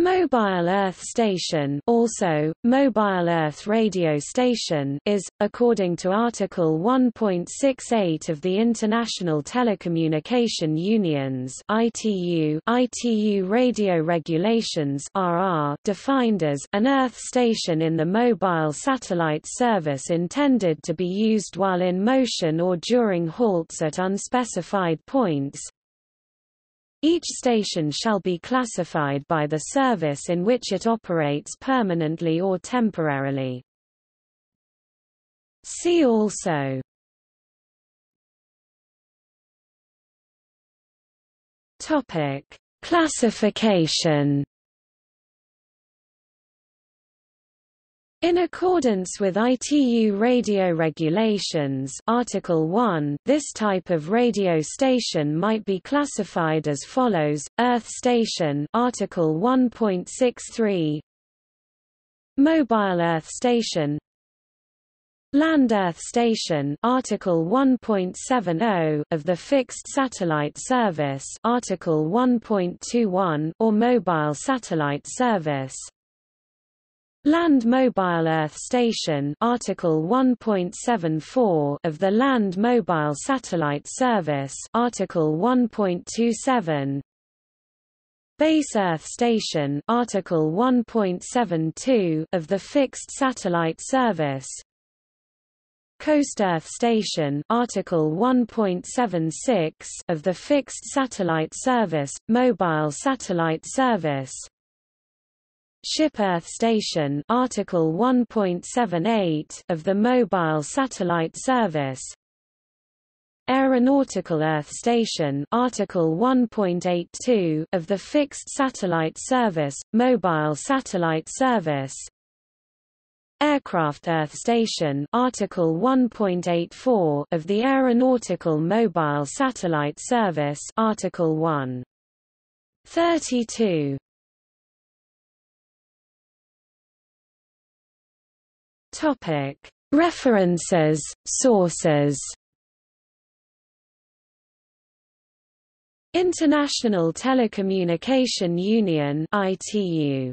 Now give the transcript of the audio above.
Mobile Earth Station also, Mobile Earth Radio Station is, according to Article 1.68 of the International Telecommunication Union's ITU, ITU Radio Regulations RR, defined as an Earth station in the mobile satellite service intended to be used while in motion or during halts at unspecified points, each station shall be classified by the service in which it operates permanently or temporarily. See also. Topic: Classification In accordance with ITU radio regulations Article 1, this type of radio station might be classified as follows: Earth station Article 1.63 Mobile Earth station. Land Earth Station Article 1.70 of the Fixed Satellite Service Article 1.21 or Mobile Satellite Service Land Mobile Earth Station Article 1.74 of the Land Mobile Satellite Service Article 1.27 Base Earth Station Article 1.72 of the Fixed Satellite Service. Coast Earth Station Article 1.76 of the Fixed Satellite Service Mobile Satellite Service Ship Earth Station Article 1.78 of the Mobile Satellite Service. Aeronautical Earth Station Article 1.82 of the Fixed Satellite Service Mobile Satellite Service. Aircraft Earth Station Article 1.84 of the Aeronautical Mobile Satellite Service Article 1 32 Topic: References, sources. International Telecommunication Union (ITU).